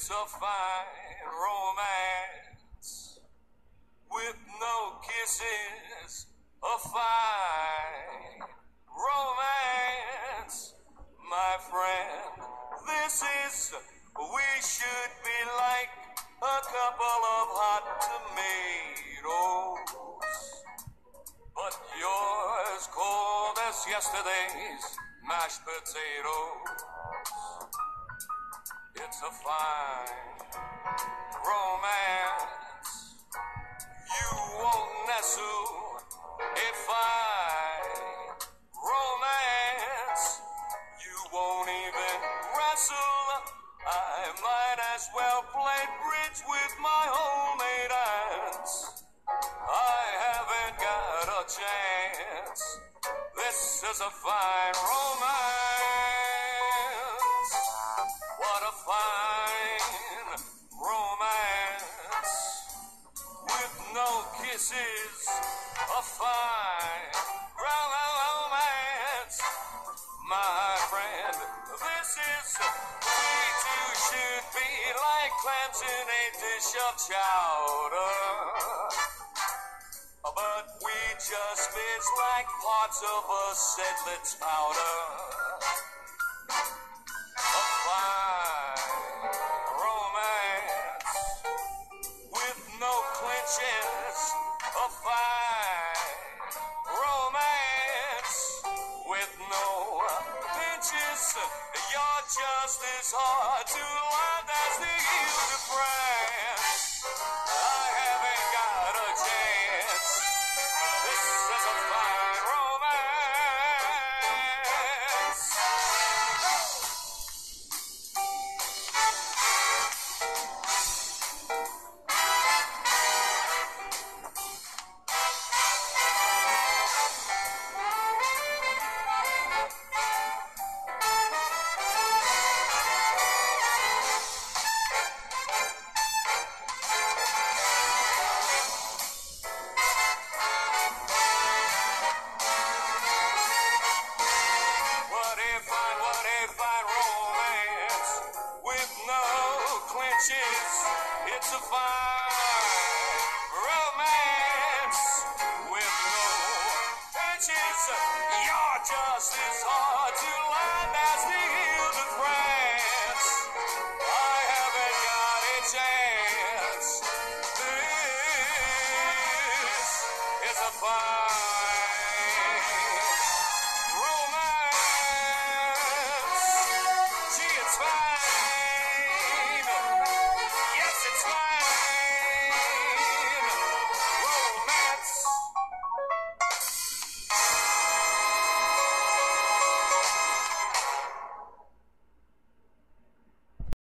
It's a fine romance with no kisses. A fine romance, my friend. This is, we should be like a couple of hot tomatoes. But you're as cold as yesterday's mashed potatoes. It's find romance. You won't nestle a fine romance. You won't even wrestle. I might as well play bridge with my homemade ants. I haven't got a chance. This is a fine romance. What a fine romance. With no kisses, a fine romance. My friend, this is, we two should be like clams in a dish of chowder. But we just miss like parts of a Seidlitz powder. You're just as hard to love as the Ile de France. It's a fine romance with no pinches. You're just as hard to land as the Ile de France. I haven't got a chance. This is a fine romance. Gee, it's fine.